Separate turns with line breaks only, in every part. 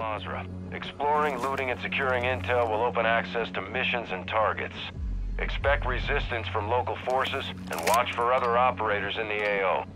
Mazrah. Exploring, looting, and securing intel will open access to missions and targets. Expect resistance from local forces, and watch for other operators in the AO.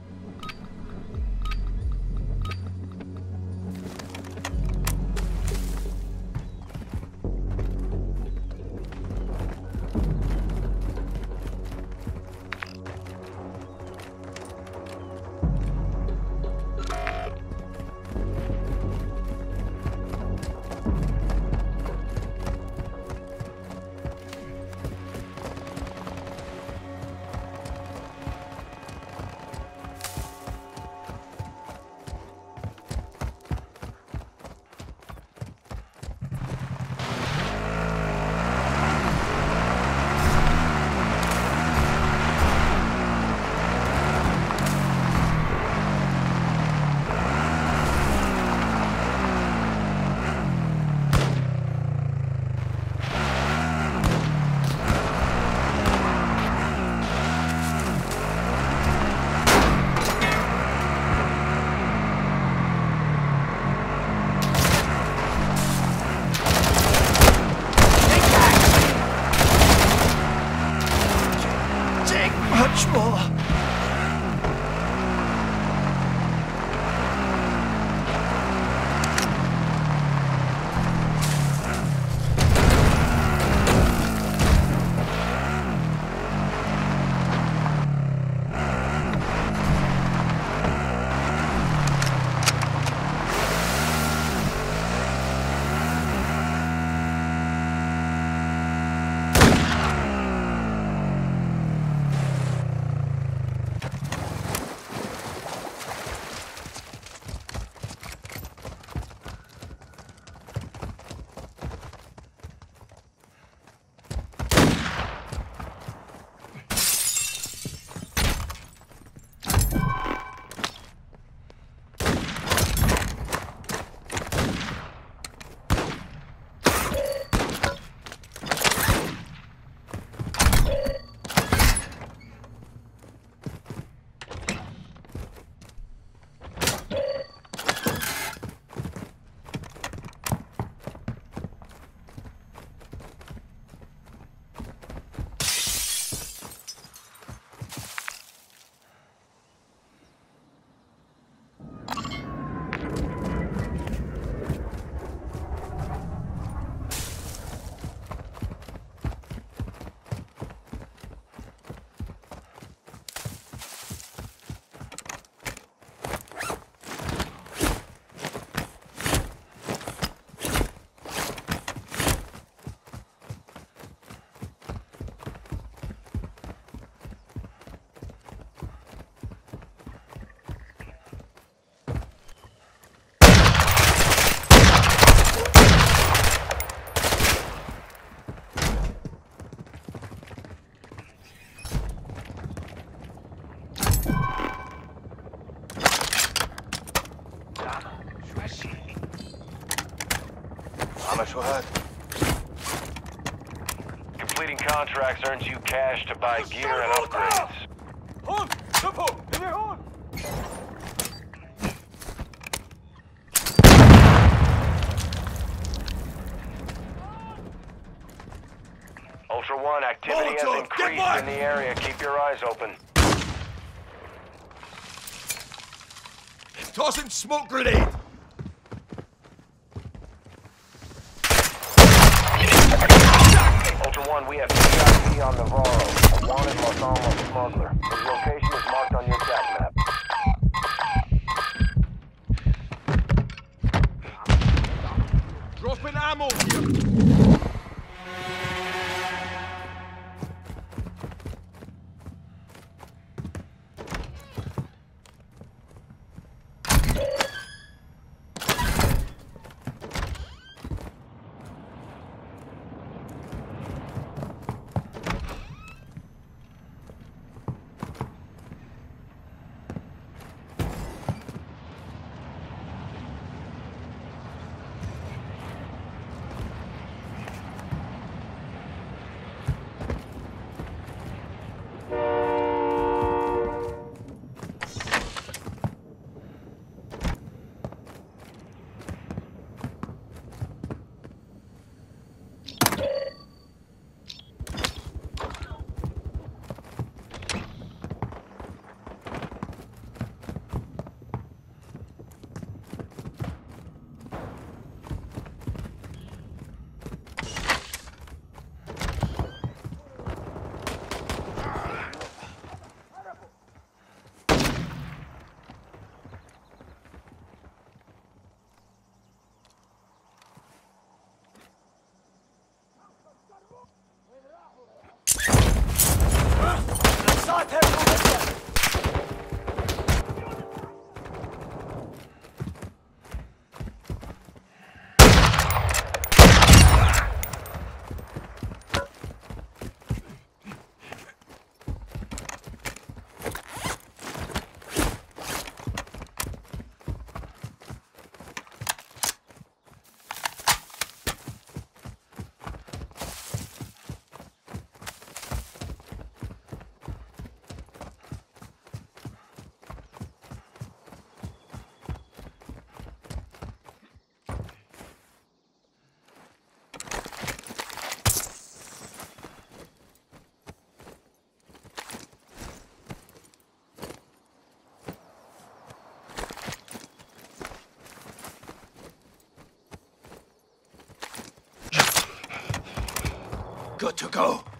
Contracts earns you cash to buy gear and upgrades. Ultra One, activity has
Molotov, get
increased in the area. Keep your eyes open.
Tossing smoke grenade.
Ultra One, we have VIP on Navarro, wanted Los Alamos smuggler.
to go.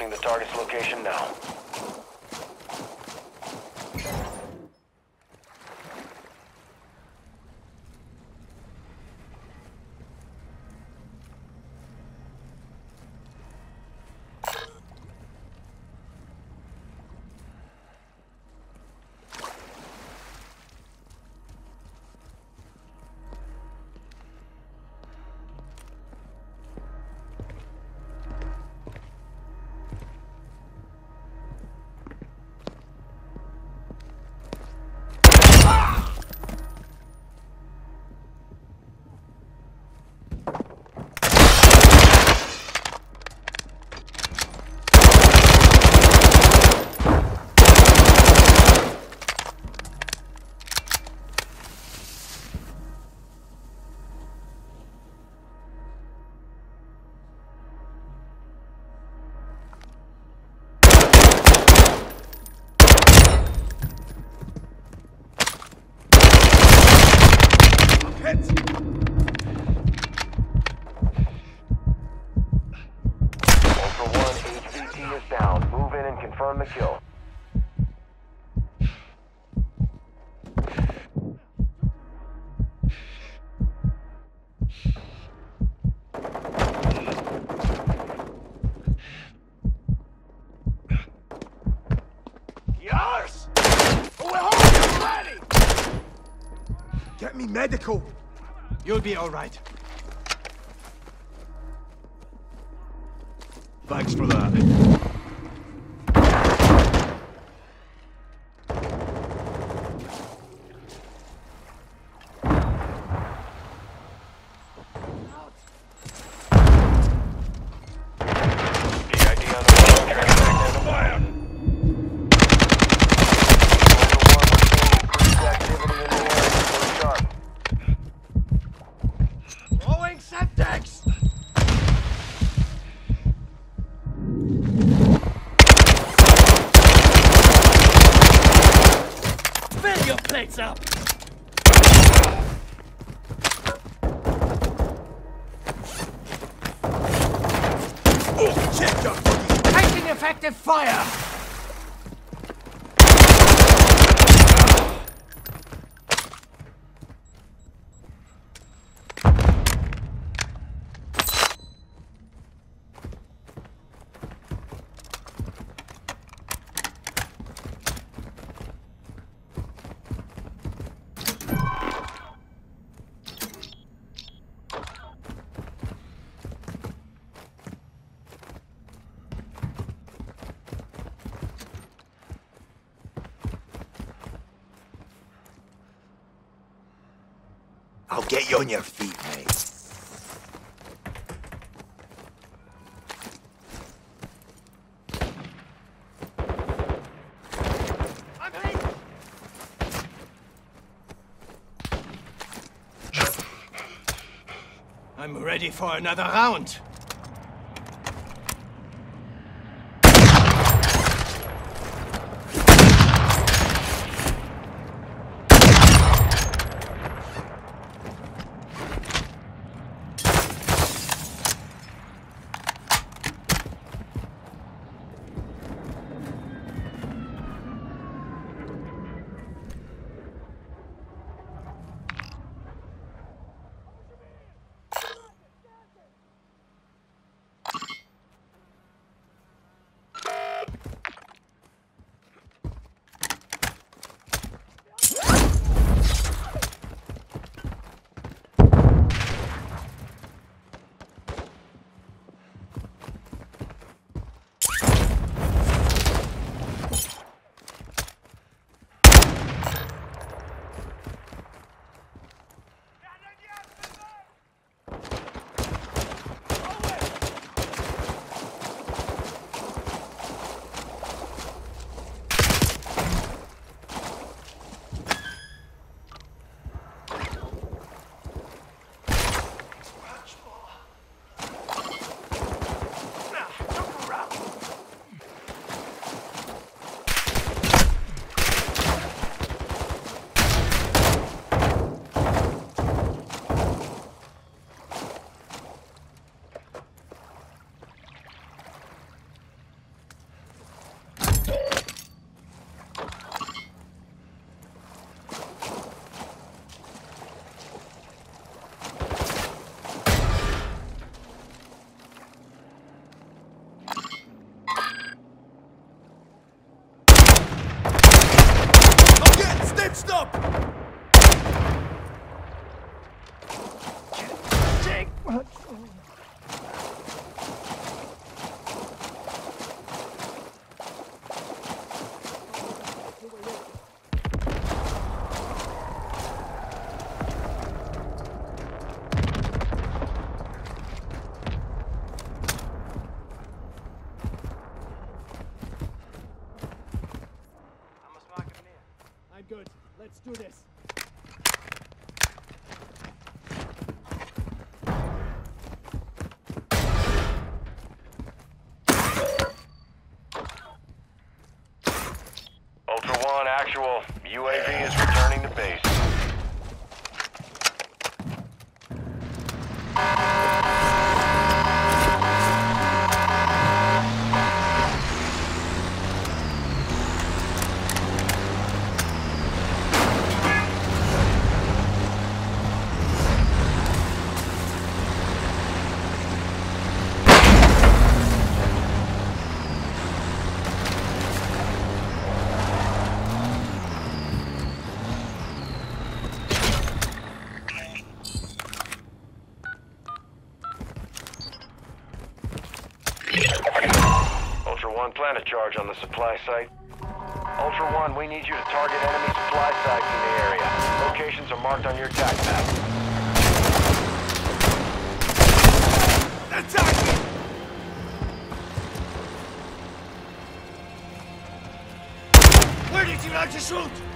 Establishing the target's location now.
medical.
You'll be all right.
Thanks for that. take Taking
effective fire!
I'll get you on your feet, mate.
I'm ready for another round.
Ultra One, planet charge on the supply site. Ultra One, we need you to target enemy supply sites in the area. Locations are marked on your attack map.
Attack! Where did you like to shoot?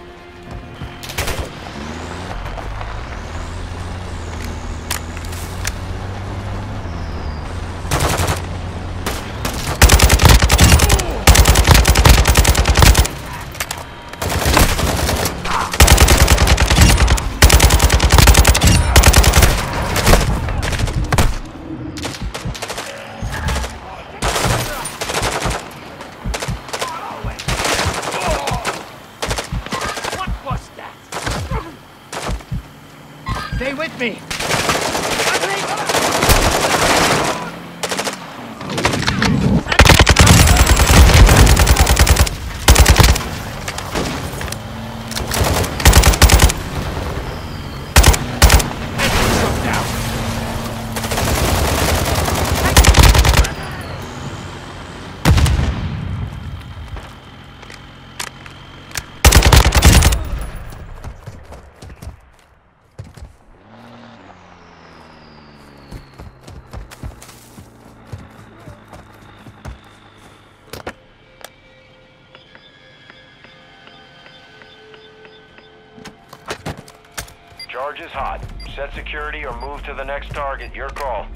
Charge is hot. Set security or move to the next target. Your call.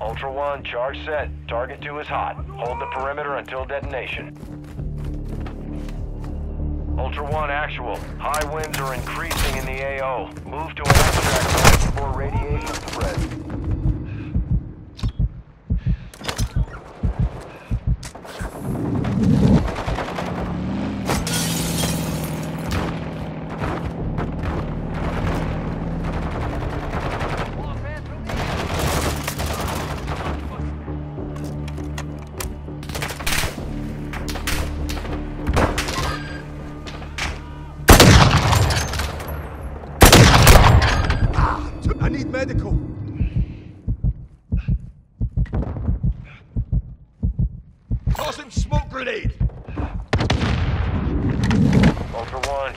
Ultra One, charge set. Target 2 is hot. Hold the perimeter until detonation. Ultra One, actual. High winds are increasing in the AO. Move to an extract point before radiation spreads.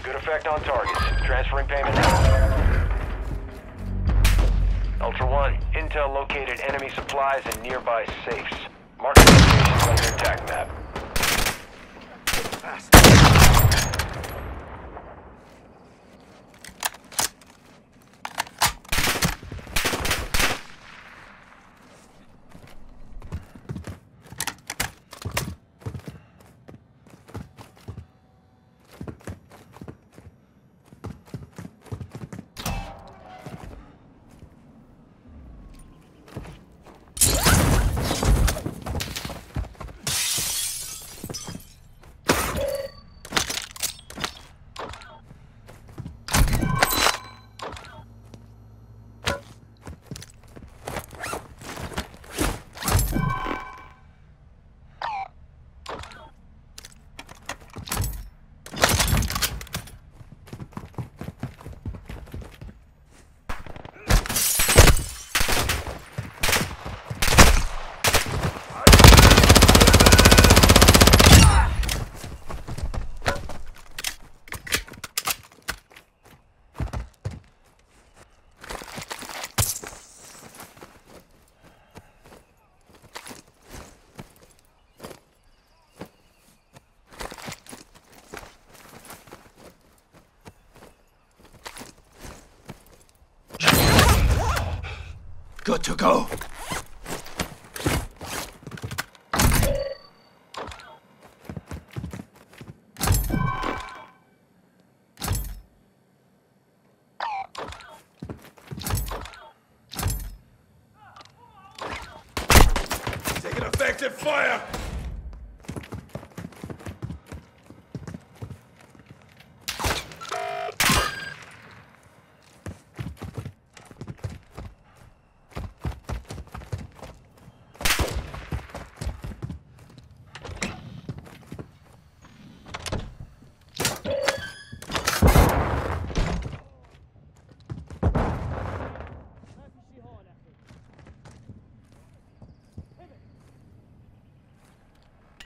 Good effect on targets. Transferring payment now. Ultra One, intel located enemy supplies in nearby safes. Mark locations on your attack map.
Good to go.
Taking effective fire.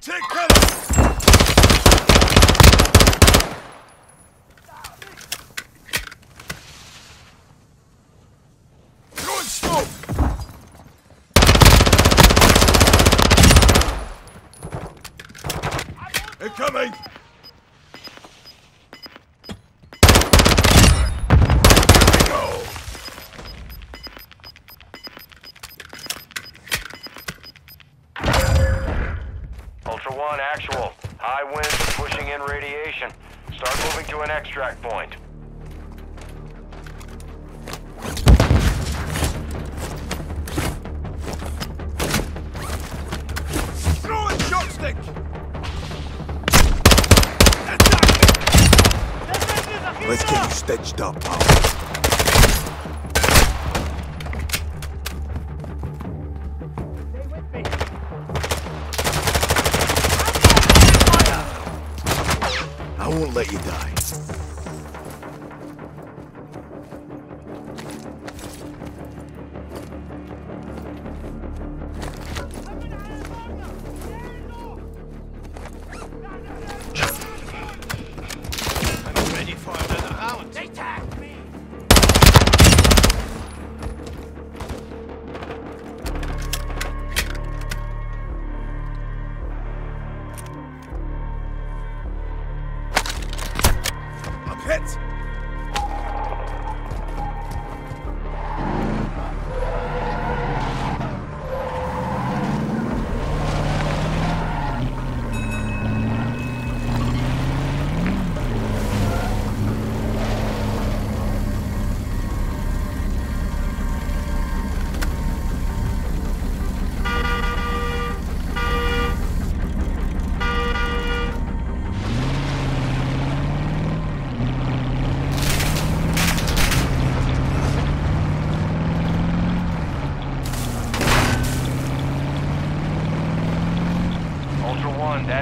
Take cover. Throwing smoke. Go.
Ultra One, actual. High winds pushing in radiation. Start moving to an extract point.
Let's get you stitched up. I won't let you die.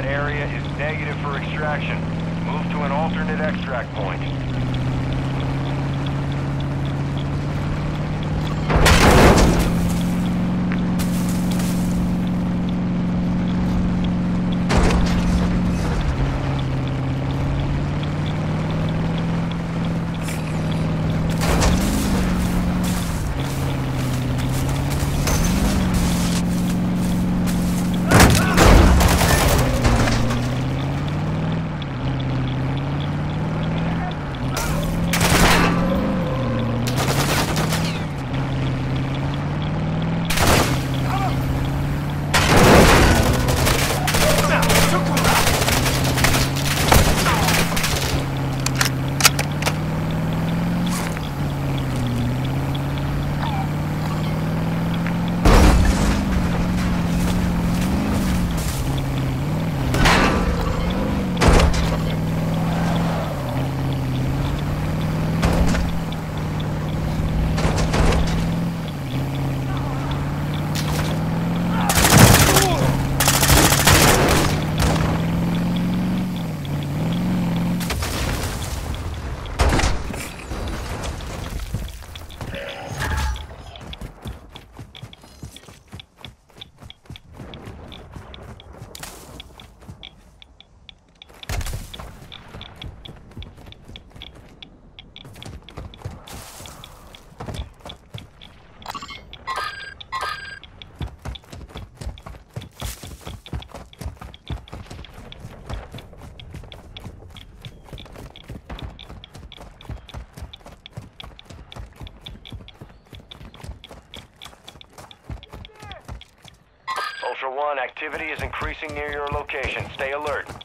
That area is negative for extraction. Move to an alternate extract point.
Activity is increasing near your location. Stay alert.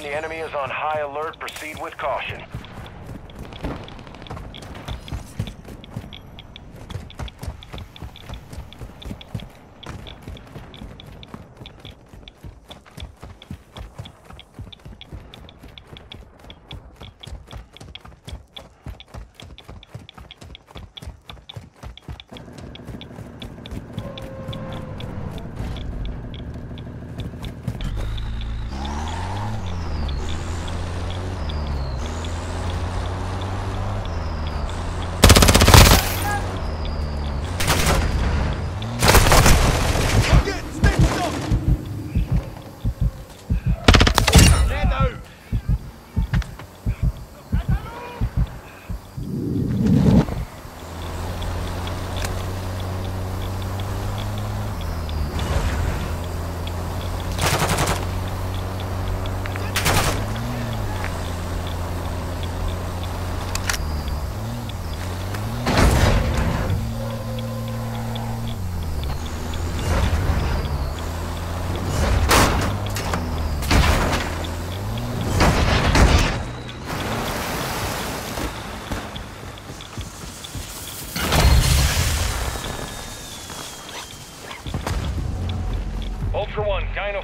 The enemy is on high alert. Proceed with caution.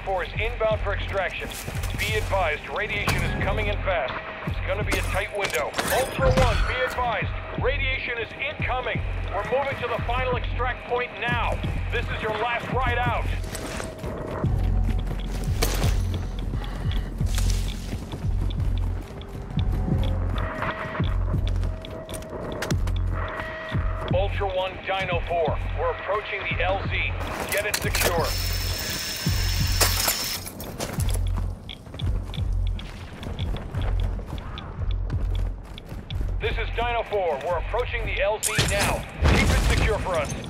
4 is inbound for extraction. Be advised, radiation is coming in fast. It's gonna be a tight window. Ultra One, be advised, radiation is incoming. We're moving to the final extract point now. This is your last ride out. Ultra One, Dino 4, we're approaching the LZ. Get it secure. 4. We're approaching the LZ now. Keep it secure for us.